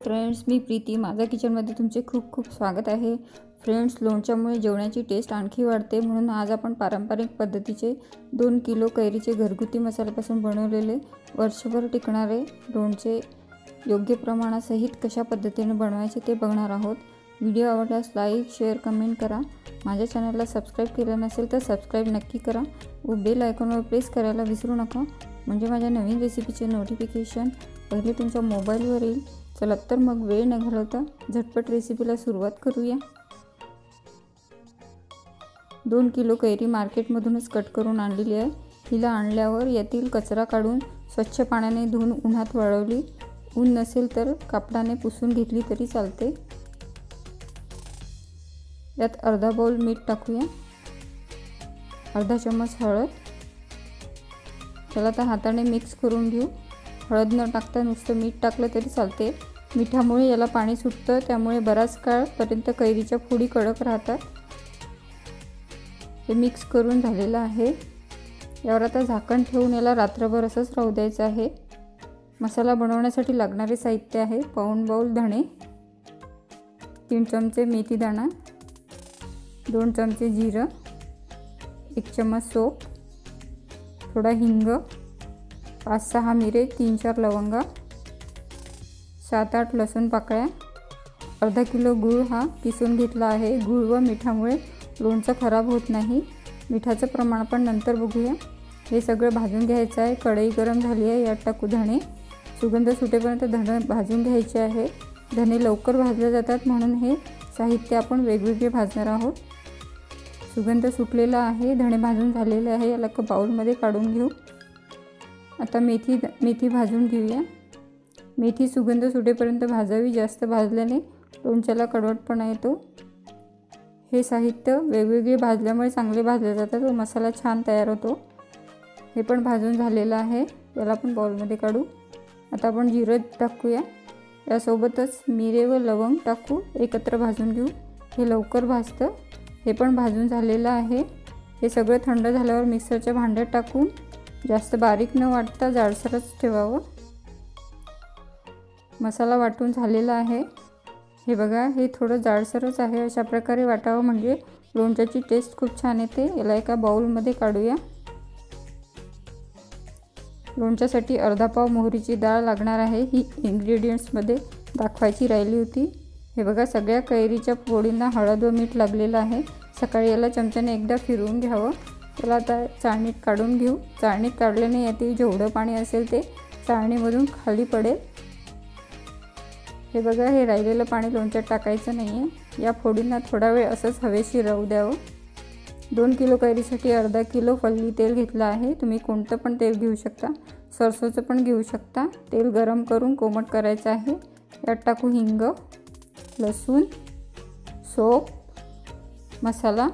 Friends मी प्रीती. माझ्या किचनमध्ये तुमचे खूप खूप स्वागत आहे. फ्रेंड्स लोणच्यामुळे जेवणाची टेस्ट आणखी वाढते. म्हणून आज आपण पारंपरिक पद्धतीचे दोन किलो कैरीचे घरगुती मसाल्यापासून बनवलेले वर्षभर टिकणारे लोणचे योग्य प्रमाणासहित कशा पद्धतीने बनवायचे ते बघणार आहोत. व्हिडिओ आवडल्यास लाईक शेअर कमेंट करा. माझ्या चॅनलला सबस्क्राईब केलं नसेल तर सबस्क्राईब नक्की करा. व बेल आयकॉनवर प्रेस करायला विसरू नका. म्हणजे माझ्या नवीन रेसिपीचे नोटिफिकेशन पहिले तुमच्या मोबाईलवर येईल चला तर मग वेळ न घालवता झटपट रेसिपीला सुरुवात करूया. दोन किलो कैरी मार्केटमधूनच कट करून आणलेली आहे. हिला आणल्यावर यातील कचरा काढून स्वच्छ पाण्याने धुवून उन्हात वाळवली. ऊन नसेल तर कापडाने पुसून घेतली तरी चालते. यात अर्धा बाउल मीठ टाकूया. अर्धा चम्मच हळद. त्याला आता हाताने मिक्स करून घेऊ. हळद न टाकता नुसतं मीठ टाकलं तरी चालते. मिठामुळे याला पाणी सुटतं त्यामुळे बराच काळपर्यंत कैरीच्या फोडी कडक राहतात. हे मिक्स करून झालेलं आहे. यावर आता झाकण ठेवून याला रात्रभर असंच राहू द्यायचं आहे. मसाला बनवण्यासाठी लागणारे साहित्य आहे पाऊण बाऊल धणे तीन चमचे मेथी दाणा दोन चमचे जिरं एक चम्मच सोप थोडा हिंग पाच सहा मिरे तीन चार लवंगा सात आठ लसूण पाकळ्या अर्धा किलो गूळ हा किसून घेतला आहे. गूळ व मिठामुळे लोणचं खराब होत नाही. मिठाचं प्रमाण पण नंतर बघूया. हे सगळं भाजून घ्यायचं आहे. कढई गरम झाली आहे. यात टाकू धणे. सुगंध सुटेपर्यंत धणे भाजून घ्यायचे आहे. धणे लवकर भाजले जातात. म्हणून हे साहित्य आपण वेगवेगळे भाजणार आहोत. सुगंध सुटलेला आहे. धणे भाजून झालेले आहे. याला एका बाऊलमध्ये काढून घेऊ. आता मेथी मेथी भाजून घेऊया. मेथी सुगंध सुटेपर्यंत भाजावी जास्त भाजल्याने लोणच्याला कडवटपणा येतो. हे साहित्य वेगवेगळे भाजल्यामुळे चांगले भाजले जातात व मसाला छान तयार होतो. हे पण भाजून झालेलं आहे. याला आपण बॉलमध्ये काढू. आता आपण जिरं टाकूया. यासोबतच मिरे व लवंग टाकू. एकत्र भाजून घेऊ. हे लवकर भाजतं. हे पण भाजून झालेलं आहे. हे सगळं थंड झाल्यावर मिक्सरच्या भांड्यात टाकून जास्त बारीक न वाटता जाडसरच ठेवावं. मसाला वाटून झालेला आहे. हे बघा हे थोडं जाडसरच आहे. अशा प्रकारे वाटावं म्हणजे लोणच्याची टेस्ट खूप छान येते. याला एका बाऊलमध्ये काढूया. लोणच्यासाठी अर्धा पाव मोहरीची डाळ लागणार आहे. ही इन्ग्रेडियंट्समध्ये दाखवायची राहिली होती. हे बघा सगळ्या कैरीच्या पोळींना हळद व मीठ लागलेलं आहे. सकाळी याला चमच्याने एकदा फिरवून घ्यावं. त्याला आता चाळणीत काढून घेऊ. चाळणीत काढल्याने यातील जेवढं पाणी असेल ते चाळणीमधून खाली पडेल. हे बघा हे राहिलेलं पाणी लोणच्यात टाकायचं नाही आहे या फोडींना थोडा वेळ असंच हवेशी राहू द्यावं. दोन किलो कैरीसाठी अर्धा किलो फल्ली तेल घेतलं आहे. तुम्ही कोणतं पण तेल घेऊ शकता. सरसोचं पण घेऊ शकता. तेल गरम करून कोमट करायचं आहे. यात टाकू हिंग लसूण सोप मसाला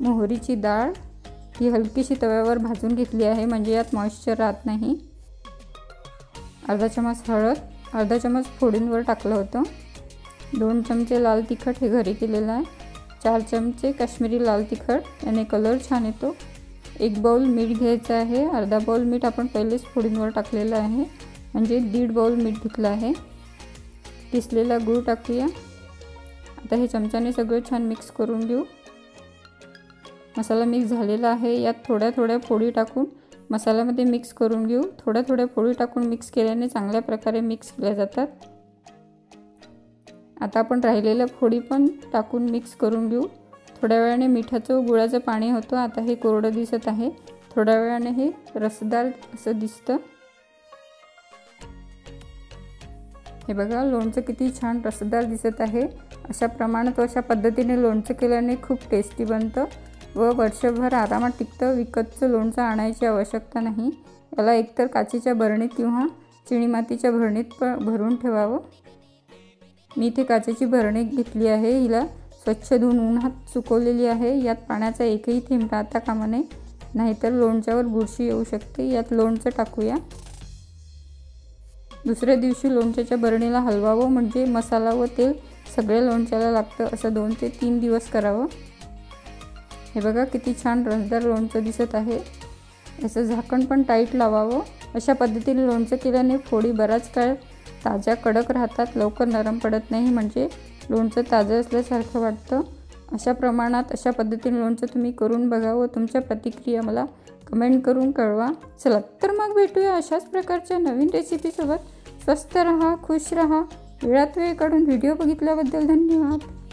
मोहरीची डाळ ही हलकीशी तव्यावर भाजून घेतली आहे म्हणजे यात मॉइश्चर राहत नाही. अर्धा चमच हळद अर्धा चमच फोडींवर टाकलं होतं. दोन चमचे लाल तिखट हे घरी केलेलं आहे. चार चमचे काश्मीरी लाल तिखट याने कलर छान येतो. एक बाऊल मीठ घ्यायचं आहे. अर्धा बाऊल मीठ आपण पहिलेच फोडींवर टाकलेलं आहे म्हणजे दीड बाऊल मीठ घेतलं आहे. किसलेला गूळ टाकूया. आता हे चमच्याने सगळं छान मिक्स करून घेऊ. मसाला मिक्स झालेला आहे. यात थोड्या थोड्या फोडी टाकून मसाल्यामध्ये मिक्स करून घेऊ. थोड्या थोड्या फोडी टाकून मिक्स केल्याने चांगल्या प्रकारे मिक्स केल्या जातात. आता आपण राहिलेल्या फोडी पण टाकून मिक्स करून घेऊ. थोड्या वेळाने मिठाचं गुळाचं पाणी होतं. आता हे कोरडं दिसत आहे. थोड्या वेळाने हे रसदार असं दिसतं. हे बघा लोणचं किती छान रसदार दिसत आहे. अशा प्रमाणात अशा पद्धतीने लोणचं केल्याने खूप टेस्टी बनतं. व वर्षभर आरामात टिकतं विकतचं लोणचं आणायची आवश्यकता नाही. याला एकतर काचेच्या भरणीत किंवा चिणी मातीच्या भरणीत प भरून ठेवावं. मी इथे काचेची भरणी घेतली आहे. हिला स्वच्छ धुवून उन्हात सुकवलेली आहे. यात पाण्याचा एकही थेंब राहता कामा नये. नाहीतर लोणच्यावर बुरशी येऊ शकते. यात लोणचं टाकूया. दुसऱ्या दिवशी लोणच्याच्या बरणीला हलवावं म्हणजे मसाला व तेल सगळ्या लोणच्याला लागतं असं दोन ते तीन दिवस करावं. हे बघा किती छान रसदार लोणचं दिसत आहे. याचं झाकण पण टाईट लावावं. अशा पद्धतीने लोणचं केल्याने फोडी बराच काळ ताज्या कडक राहतात. लवकर नरम पडत नाही म्हणजे लोणचं ताजं असल्यासारखं वाटतं. अशा प्रमाणात अशा पद्धतीने लोणचं तुम्ही करून बघा व तुमच्या प्रतिक्रिया मला कमेंट करून कळवा. चला तर मग भेटूया अशाच प्रकारच्या नवीन रेसिपीसोबत स्वस्त रहा खुश रहा. वेळात वेळ काढून व्हिडिओ बघितल्याबद्दल धन्यवाद.